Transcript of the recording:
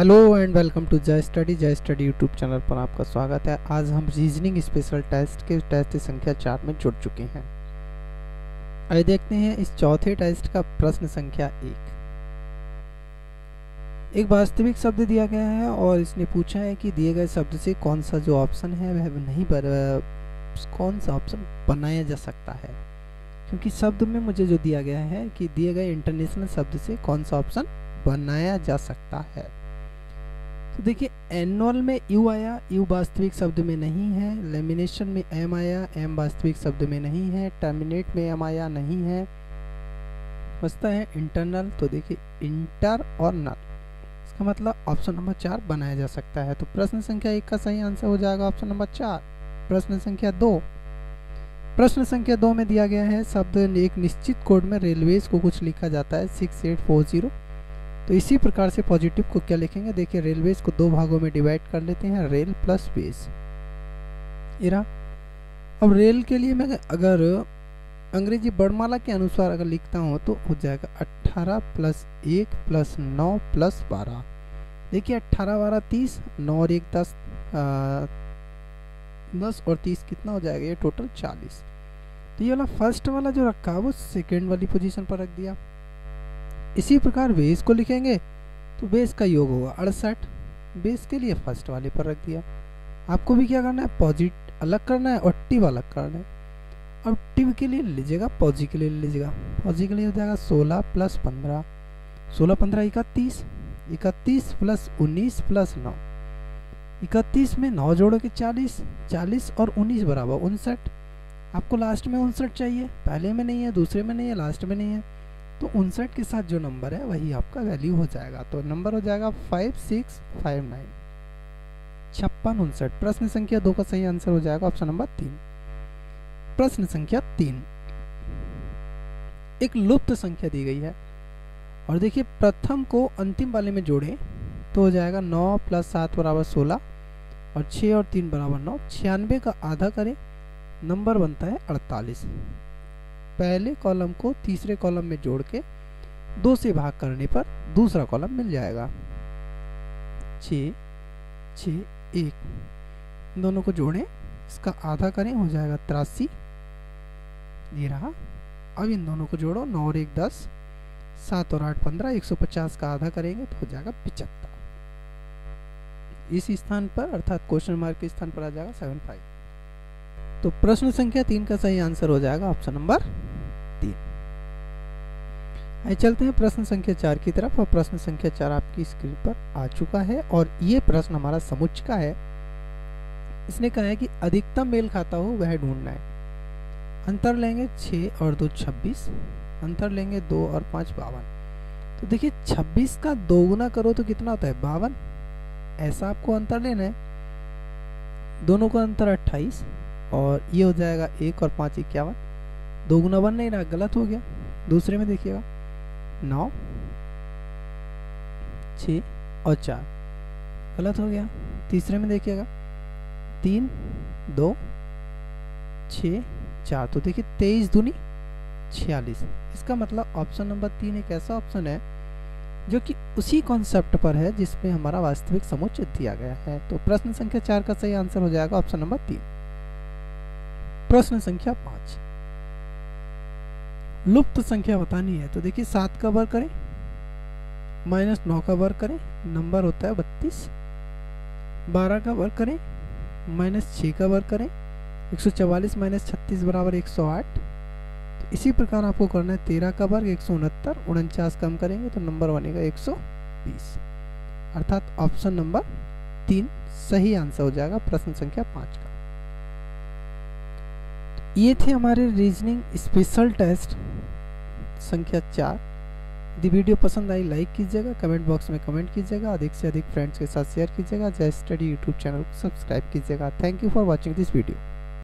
Hello and welcome to Jai study Jai study YouTube channel पर आपका स्वागत है। आज हम रीजनिंग स्पेशल टेस्ट के टेस्ट संख्या चार में जुड़ चुके हैं। आइए देखते हैं इस चौथे टेस्ट का प्रश्न संख्या एक। एक वास्तविक शब्द दिया गया है और इसने पूछा है कि दिए गए शब्द से कौन सा जो ऑप्शन है वह नहीं बर, कौन सा ऑप्शन बनाया जा सकता है? क्योंकि शब्द में मुझे जो दिया गया है कि दिए गए इंटरनेशनल शब्द से कौन सा ऑप्शन बनाया जा सकता है। तो देखिए एनुअल में यू आया, यू वास्तविक शब्द में नहीं है, लेमिनेशन में एम आया, एम वास्तविक शब्द में नहीं है, टर्मिनेट में एम आया नहीं है। बचता है, इंटरनल तो देखिए, इंटर और नल। इसका मतलब ऑप्शन नंबर चार बनाया जा सकता है। तो प्रश्न संख्या एक का सही आंसर हो जाएगा ऑप्शन नंबर चार। प्रश्न संख्या दो। प्रश्न संख्या दो में दिया गया है, शब्द एक निश्चित कोड में रेलवेज को कुछ लिखा जाता है, सिक्स एट फोर ज़ीरो। तो इसी प्रकार से पॉजिटिव को क्या लिखेंगे? देखिए रेलवेज को दो भागों में डिवाइड कर लेते हैं रेल प्लस बेस इरा अब रेल के लिए मैं अगर अंग्रेज़ी वर्णमाला के अनुसार अगर लिखता हूँ तो हो जाएगा 18 प्लस एक प्लस नौ प्लस बारह. देखिए, अट्ठारह, बारह, तीस, नौ और एक, दस दस और तीस कितना हो जाएगा? ये टोटल चालीस. तो ये वाला फ़र्स्ट वाला जो रखा है, वो सेकेंड वाली पोजीशन पर रख दिया। इसी प्रकार बेस को लिखेंगे। तो बेस का योग होगा अड़सठ। बेस के लिए फ़र्स्ट वाले पर रख दिया। आपको भी क्या करना है? पॉजिट अलग करना है और टिव अलग करना है। अब टिव के लिए लीजिएगा पॉजी के लिए लीजिएगा। पॉजी के लिए हो जाएगा सोलह प्लस पंद्रह। सोलह पंद्रह, इकतीस। इकतीस प्लस उन्नीस प्लस नौ। इकतीस में नौ जोड़ो के चालीस। चालीस और उन्नीस बराबर उनसठ। आपको लास्ट में उनसठ चाहिए। पहले में नहीं है, दूसरे में नहीं है, लास्ट में नहीं है। तो उनसठ के साथ जो नंबर है, वही आपका वैल्यू हो जाएगा। तो नंबर हो जाएगा फाइव सिक्स फाइव नाइन छप्पन, उनसठ। प्रश्न संख्या दो का सही आंसर हो जाएगा ऑप्शन नंबर तीन। प्रश्न संख्या तीन। एक लुप्त संख्या दी गई है। और देखिए, प्रथम को अंतिम वाले में जोड़ें तो हो जाएगा नौ प्लस सात बराबर सोलह और छः और तीन बराबर नौ। छियानवे का आधा करें, नंबर बनता है अड़तालीस। पहले कॉलम को तीसरे कॉलम में जोड़ के दो से भाग करने पर दूसरा कॉलम मिल जाएगा। छ छ एक। दोनों को जोड़ें, इसका आधा करें, हो जाएगा तिरासी। ये रहा। अब इन दोनों को जोड़ो, नौ और एक दस, सात और आठ पंद्रह, एक सौ पचास का आधा करेंगे तो हो जाएगा पिचहत्तर। इस स्थान पर, अर्थात क्वेश्चन मार्क के स्थान पर आ जाएगा सेवन फाइव तो प्रश्न संख्या तीन का सही आंसर हो जाएगा ऑप्शन नंबर तीन। आइए चलते हैं प्रश्न संख्या चार की तरफ़ और प्रश्न संख्या चार आपकी स्क्रीन पर आ चुका है और ये प्रश्न हमारा समुच्च का है। इसने कहा है कि अधिकतम मेल खाता हो वह ढूंढना है। अंतर लेंगे छ और दो छब्बीस, अंतर लेंगे दो और पाँच बावन। तो देखिए, छब्बीस का दोगुना करो तो कितना होता है? बावन। ऐसा आपको अंतर लेना है। दोनों का अंतर अट्ठाईस और ये हो जाएगा एक और पाँच इक्यावन। दो गुना वन नहीं रहा, गलत हो गया। दूसरे में देखिएगा। नौ छ और चार। गलत हो गया। तीसरे में देखिएगा। तीन, दो छ चार। तो देखिए, तेईस दूनी, छियालीस। इसका मतलब ऑप्शन नंबर तीन एक ऐसा ऑप्शन है, जो कि उसी कॉन्सेप्ट पर है जिसमें हमारा वास्तविक समुच्चय दिया गया है। तो प्रश्न संख्या चार का सही आंसर हो जाएगा ऑप्शन नंबर तीन। प्रश्न संख्या पाँच। लुप्त संख्या बतानी है तो देखिए सात का वर्ग करें, माइनस नौ का वर्ग करें, नंबर होता है बत्तीस। बारह का वर्ग करें, माइनस छ का वर्ग करें, एक सौ चवालीस माइनस छत्तीस बराबर एक सौ आठ। तो इसी प्रकार आपको करना है, तेरह का वर्ग एक सौ उनहत्तर, उनचास कम करेंगे तो नंबर बनेगा एक सौ बीस। अर्थात ऑप्शन नंबर तीन, सही आंसर हो जाएगा प्रश्न संख्या पाँच का। ये थे हमारे रीजनिंग स्पेशल टेस्ट संख्या चार। यदि वीडियो पसंद आई लाइक कीजिएगा कमेंट बॉक्स में कमेंट कीजिएगा, अधिक से अधिक फ्रेंड्स के साथ शेयर कीजिएगा। जय स्टडी यूट्यूब चैनल को सब्सक्राइब कीजिएगा। Thank you for watching this video